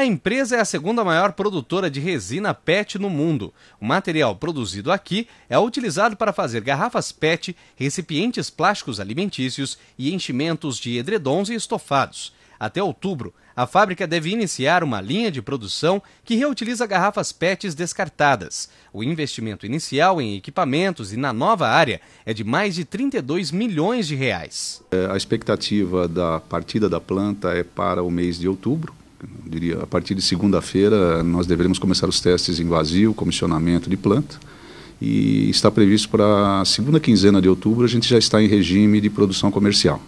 A empresa é a segunda maior produtora de resina PET no mundo. O material produzido aqui é utilizado para fazer garrafas PET, recipientes plásticos alimentícios e enchimentos de edredons e estofados. Até outubro, a fábrica deve iniciar uma linha de produção que reutiliza garrafas PETs descartadas. O investimento inicial em equipamentos e na nova área é de mais de 32 milhões de reais. É, a expectativa da partida da planta é para o mês de outubro. Diria, a partir de segunda-feira nós deveremos começar os testes em vazio, comissionamento de planta e está previsto para a segunda quinzena de outubro a gente já está em regime de produção comercial.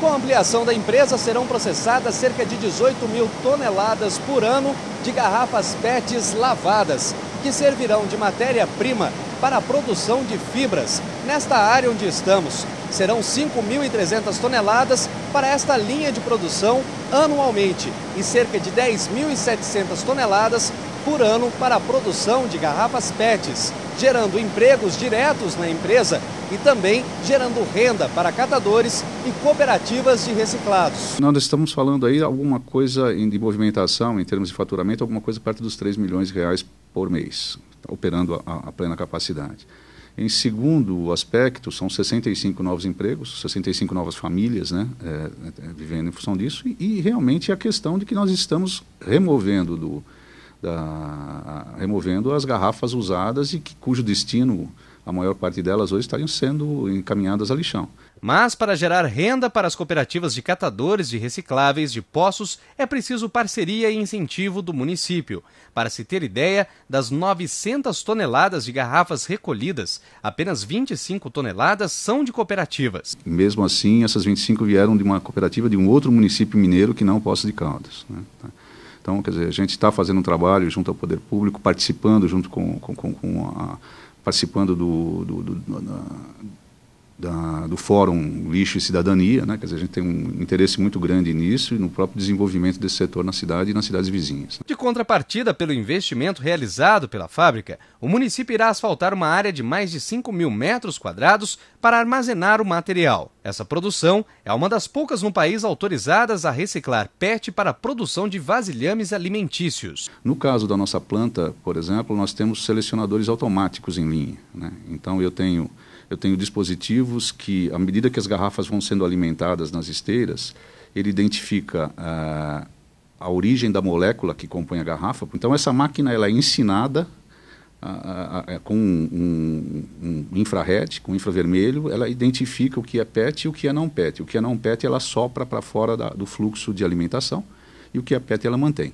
Com a ampliação da empresa, serão processadas cerca de 18 mil toneladas por ano de garrafas PETs lavadas, que servirão de matéria-prima para a produção de fibras. Nesta área onde estamos, serão 5.300 toneladas para esta linha de produção anualmente e cerca de 10.700 toneladas por ano para a produção de garrafas PETs, gerando empregos diretos na empresa e também gerando renda para catadores e cooperativas de reciclados. Nós estamos falando aí alguma coisa de movimentação, em termos de faturamento, alguma coisa perto dos 3 milhões de reais por mês, operando a, a plena capacidade. Em segundo aspecto, são 65 novos empregos, 65 novas famílias né, é, é, vivendo em função disso, e, e realmente a questão de que nós estamos removendo do, da, removendo as garrafas usadas e que, cujo destino, a maior parte delas hoje, estariam sendo encaminhadas a lixão. Mas para gerar renda para as cooperativas de catadores de recicláveis de poços, é preciso parceria e incentivo do município. Para se ter ideia, das 900 toneladas de garrafas recolhidas, apenas 25 toneladas são de cooperativas. Mesmo assim, essas 25 vieram de uma cooperativa de um outro município mineiro que não Poços de Caldas. Né? Então, quer dizer, a gente está fazendo um trabalho junto ao poder público, participando junto com, com, com, com a, participando do, do, do, do da, do Fórum Lixo e Cidadania, né? quer dizer, a gente tem um interesse muito grande nisso e no próprio desenvolvimento desse setor na cidade e nas cidades vizinhas. De contrapartida pelo investimento realizado pela fábrica, o município irá asfaltar uma área de mais de 5 mil metros quadrados para armazenar o material. Essa produção é uma das poucas no país autorizadas a reciclar PET para a produção de vasilhames alimentícios. No caso da nossa planta, por exemplo, nós temos selecionadores automáticos em linha. Né? Então eu tenho eu tenho dispositivos que, à medida que as garrafas vão sendo alimentadas nas esteiras, ele identifica uh, a origem da molécula que compõe a garrafa. Então, essa máquina ela é ensinada uh, uh, com um, um, um infrared, com infravermelho, ela identifica o que é PET e o que é não PET. O que é não PET, ela sopra para fora da, do fluxo de alimentação e o que é PET, ela mantém.